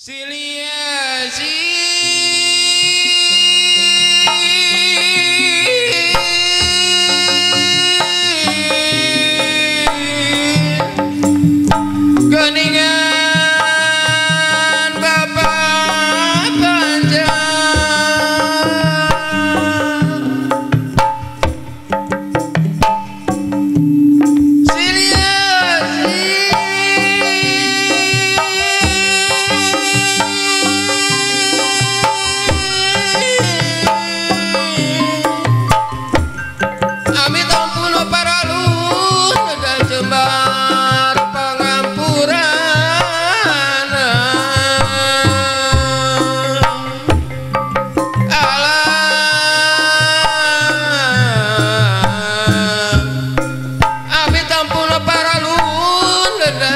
Silia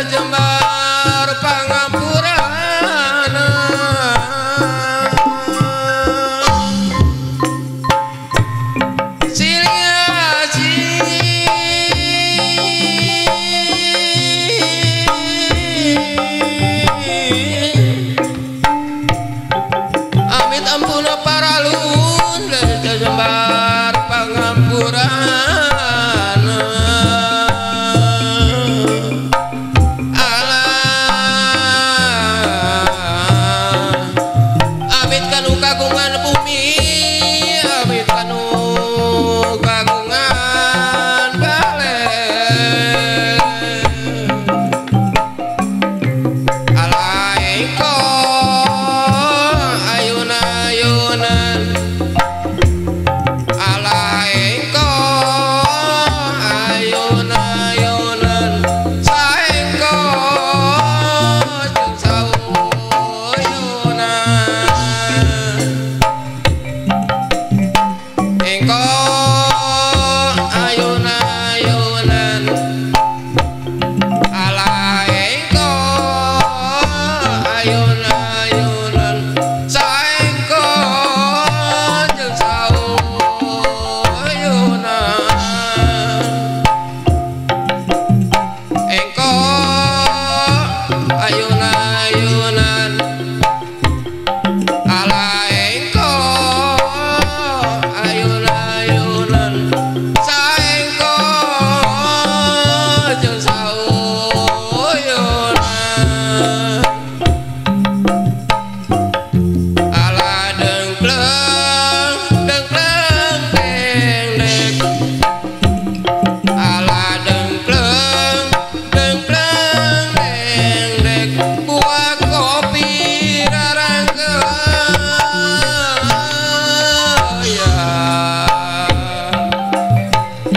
lun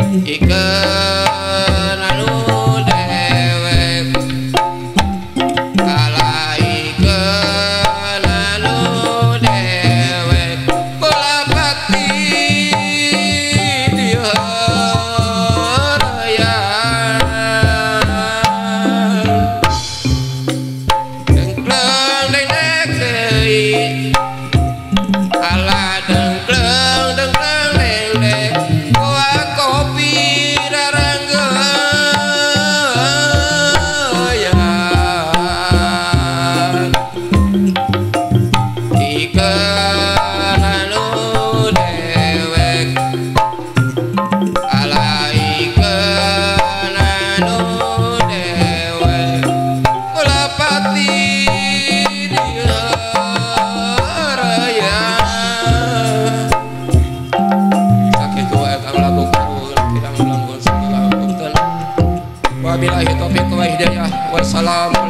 Ike